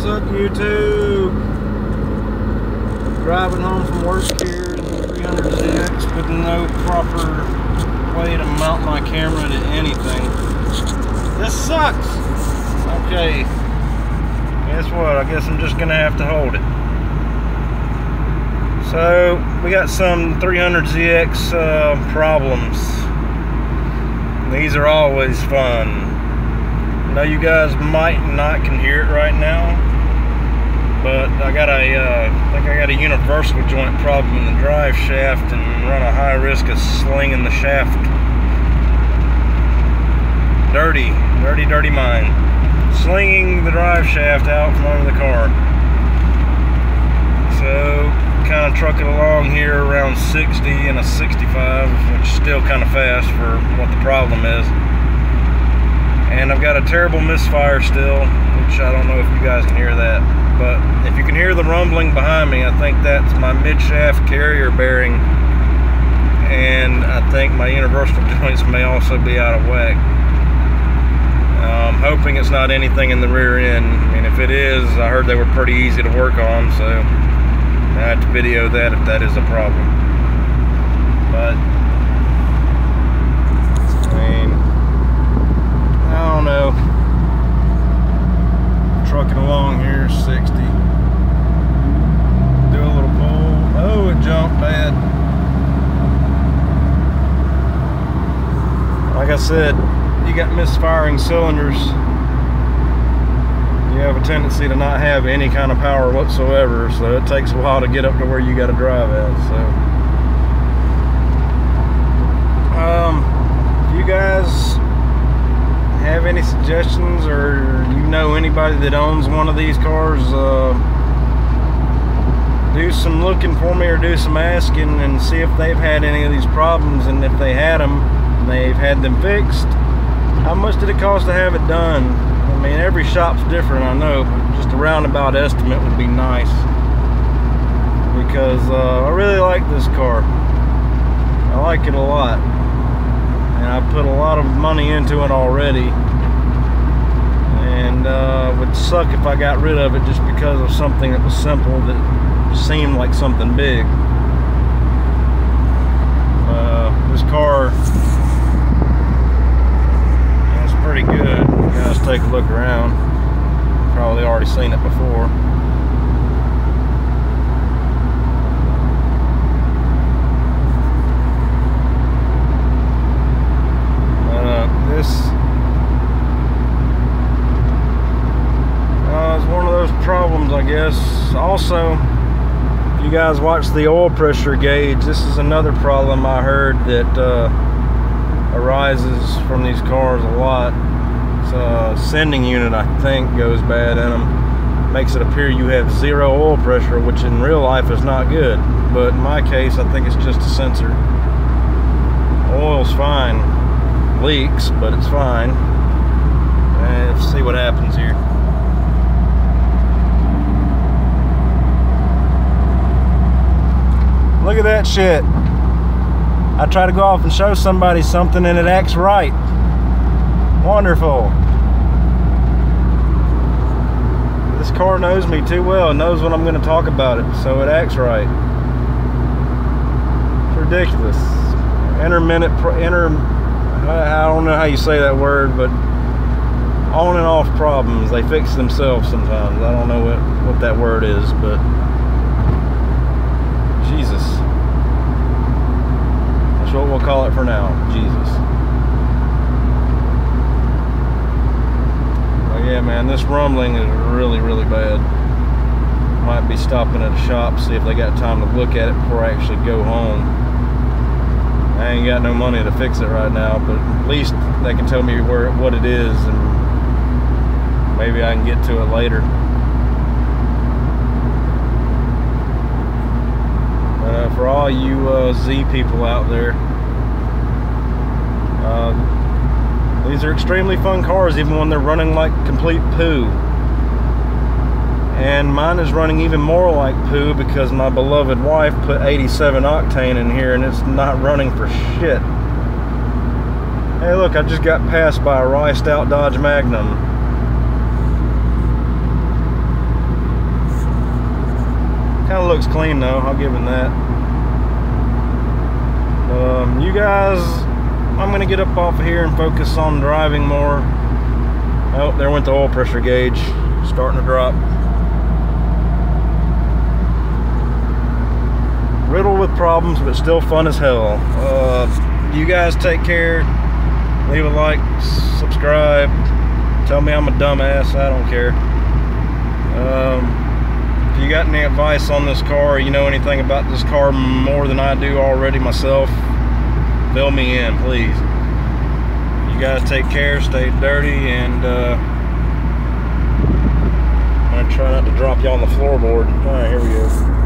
What's up, YouTube? Driving home from work here in the 300ZX with no proper way to mount my camera to anything. This sucks. Okay. Guess what? I guess I'm just gonna have to hold it. So we got some 300ZX uh, problems. These are always fun. I know you guys might not can hear it right now, I got a, uh, I think I got a universal joint problem in the drive shaft and run a high risk of slinging the shaft. Dirty, dirty, dirty mind. Slinging the drive shaft out from under the car. So, kind of trucking along here around 60 and a 65, which is still kind of fast for what the problem is and I've got a terrible misfire still, which I don't know if you guys can hear that. But if you can hear the rumbling behind me, I think that's my mid-shaft carrier bearing, and I think my universal joints may also be out of whack. I'm hoping it's not anything in the rear end. I mean, if it is, I heard they were pretty easy to work on, so I have to video that if that is a problem. But I don't know. Trucking along here, 60. Do a little pull. Oh, it jumped bad. Like I said, you got misfiring cylinders. You have a tendency to not have any kind of power whatsoever, so it takes a while to get up to where you got to drive at. So, um, you guys have any suggestions or you know anybody that owns one of these cars, uh, do some looking for me or do some asking and see if they've had any of these problems and if they had them, they've had them fixed. How much did it cost to have it done? I mean, every shop's different, I know, but just a roundabout estimate would be nice. Because uh, I really like this car. I like it a lot and I put a lot of money into it already and uh, would suck if I got rid of it just because of something that was simple that seemed like something big uh, this car pretty good. You guys take a look around. Probably already seen it before. This uh, is one of those problems, I guess. Also, if you guys watch the oil pressure gauge, this is another problem I heard that uh, arises from these cars a lot. It's a sending unit, I think, goes bad in them. Makes it appear you have zero oil pressure, which in real life is not good. But in my case, I think it's just a sensor. Oil's fine leaks, but it's fine. And let's see what happens here. Look at that shit. I try to go off and show somebody something and it acts right. Wonderful. This car knows me too well, and knows when I'm going to talk about it, so it acts right. It's ridiculous. Intermittent, inter I don't know how you say that word, but on and off problems. They fix themselves sometimes. I don't know what, what that word is, but Jesus. That's what we'll call it for now. Jesus. But yeah, man, this rumbling is really, really bad. Might be stopping at a shop, see if they got time to look at it before I actually go home. I ain't got no money to fix it right now, but at least they can tell me where what it is, and maybe I can get to it later. Uh, for all you uh, Z people out there, uh, these are extremely fun cars, even when they're running like complete poo and mine is running even more like poo because my beloved wife put 87 octane in here and it's not running for shit hey look I just got passed by a riced out Dodge Magnum Kind of looks clean though. I'll give him that. Um, you guys, I'm gonna get up off of here and focus on driving more. Oh, there went the oil pressure gauge, starting to drop. Riddled with problems, but still fun as hell. Uh, you guys take care. Leave a like, subscribe. Tell me I'm a dumbass. I don't care. Um, if you got any advice on this car, you know anything about this car more than I do already myself, fill me in, please. You guys take care, stay dirty, and uh, I'm gonna try not to drop you on the floorboard. All right, here we go.